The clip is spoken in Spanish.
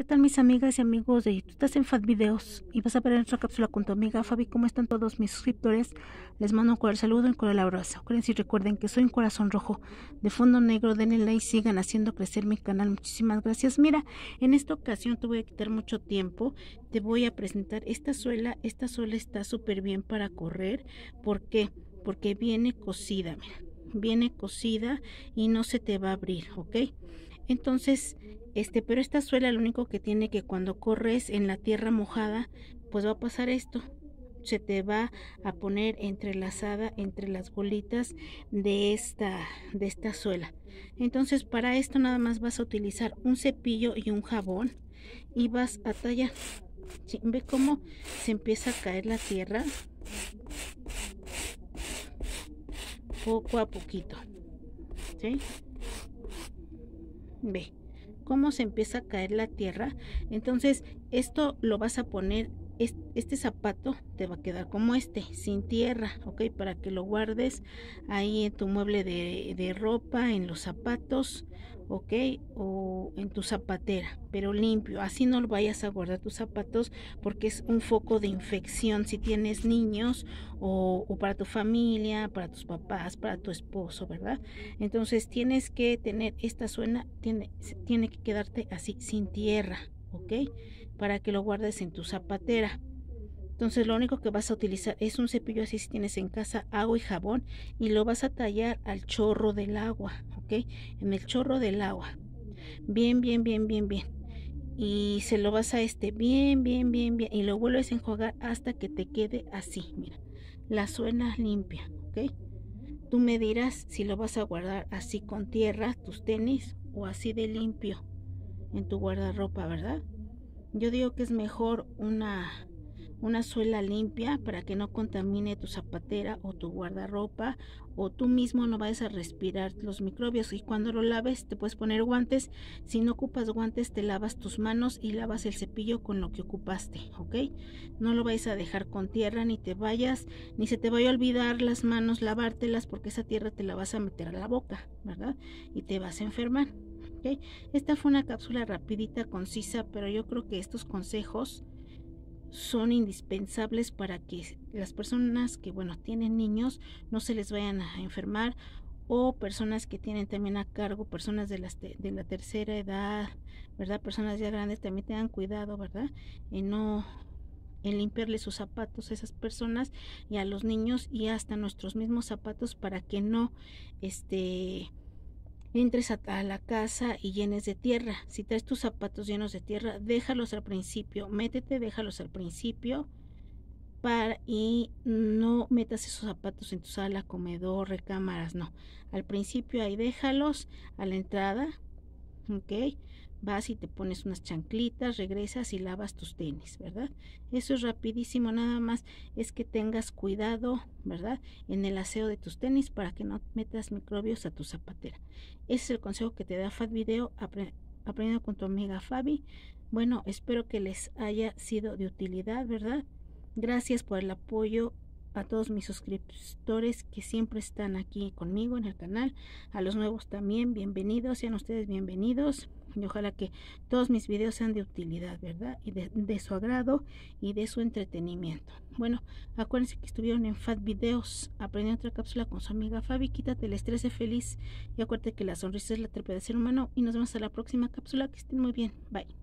¿Qué tal mis amigas y amigos de YouTube? Estás en Fat Videos y vas a ver nuestra cápsula con tu amiga Fabi. ¿Cómo están todos mis suscriptores? Les mando un cordial saludo y un cordial abrazo. Acuérdense y recuerden que soy un corazón rojo de fondo negro. Denle like, sigan haciendo crecer mi canal. Muchísimas gracias. Mira, en esta ocasión te voy a quitar mucho tiempo. Te voy a presentar esta suela. Esta suela está súper bien para correr. ¿Por qué? Porque viene cosida, mira. Viene cosida y no se te va a abrir, ¿ok? Entonces, este, pero esta suela lo único que tiene que cuando corres en la tierra mojada, pues va a pasar esto. Se te va a poner entrelazada entre las bolitas de esta, de esta suela. Entonces, para esto nada más vas a utilizar un cepillo y un jabón y vas a tallar. ¿Ve cómo se empieza a caer la tierra? Poco a poquito. ¿Sí? Ve cómo se empieza a caer la tierra. Entonces, esto lo vas a poner, este zapato te va a quedar como este, sin tierra, ¿ok? Para que lo guardes ahí en tu mueble de, de ropa, en los zapatos, ¿ok? O en tu zapatera, pero limpio. Así no vayas a guardar tus zapatos porque es un foco de infección si tienes niños o, para tu familia, para tus papás, para tu esposo, ¿verdad? Entonces tienes que tener esta suena, tiene, tiene que quedarte así, sin tierra, ¿ok? Para que lo guardes en tu zapatera. Entonces lo único que vas a utilizar es un cepillo así si tienes en casa agua y jabón y lo vas a tallar al chorro del agua, ¿ok? En el chorro del agua. Bien, bien, bien, bien, bien. Y se lo vas a este bien, bien, bien, bien. Y lo vuelves a enjuagar hasta que te quede así, mira. La suena limpia, ¿ok? Tú me dirás si lo vas a guardar así con tierra, tus tenis, o así de limpio en tu guardarropa, ¿verdad? Yo digo que es mejor una una suela limpia para que no contamine tu zapatera o tu guardarropa o tú mismo no vayas a respirar los microbios y cuando lo laves te puedes poner guantes. Si no ocupas guantes te lavas tus manos y lavas el cepillo con lo que ocupaste ok no lo vayas a dejar con tierra ni te vayas ni se te vaya a olvidar las manos lavártelas porque esa tierra te la vas a meter a la boca verdad y te vas a enfermar ¿ok? esta fue una cápsula rapidita concisa pero yo creo que estos consejos son indispensables para que las personas que, bueno, tienen niños no se les vayan a enfermar o personas que tienen también a cargo, personas de, las de la tercera edad, ¿verdad? Personas ya grandes también tengan cuidado, ¿verdad? En no en limpiarle sus zapatos a esas personas y a los niños y hasta nuestros mismos zapatos para que no este entres a, la casa y llenes de tierra. Si traes tus zapatos llenos de tierra, déjalos al principio, métete, déjalos al principio para y no metas esos zapatos en tu sala, comedor, recámaras, no. Al principio ahí déjalos a la entrada, ¿ok? Vas y te pones unas chanclitas, regresas y lavas tus tenis, ¿verdad? Eso es rapidísimo, nada más es que tengas cuidado, ¿verdad? En el aseo de tus tenis para que no metas microbios a tu zapatera. Ese es el consejo que te da Fat Video aprendiendo con tu amiga Fabi. Bueno, espero que les haya sido de utilidad, ¿verdad? Gracias por el apoyo a todos mis suscriptores que siempre están aquí conmigo en el canal, a los nuevos también, bienvenidos, sean ustedes bienvenidos y ojalá que todos mis videos sean de utilidad, ¿verdad? Y de, su agrado y de su entretenimiento. Bueno, acuérdense que estuvieron en Fat Videos aprendiendo otra cápsula con su amiga Fabi, quítate el estrés de feliz y acuérdate que la sonrisa es la terapia del ser humano y nos vemos a la próxima cápsula, que estén muy bien, bye.